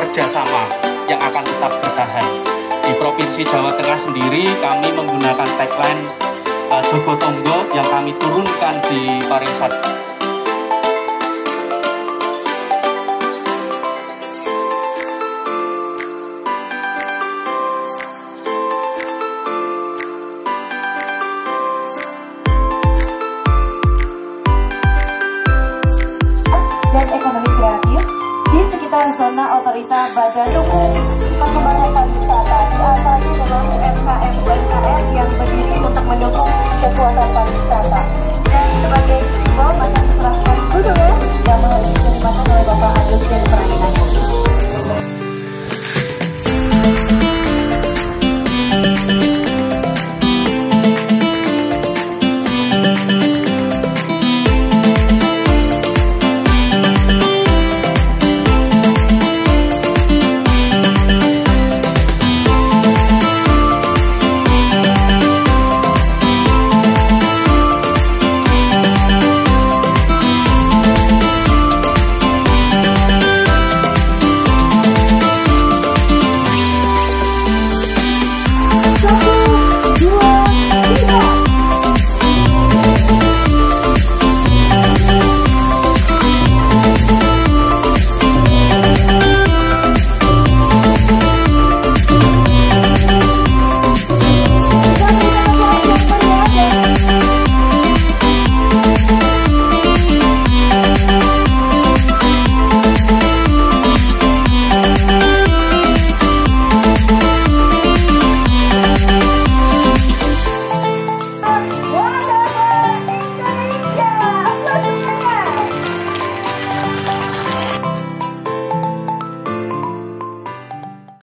kerjasama yang akan tetap bertahan. Di Provinsi Jawa Tengah sendiri kami menggunakan tagline uh, Jogo yang kami turunkan di pariwisata sekitar zona otorita Badan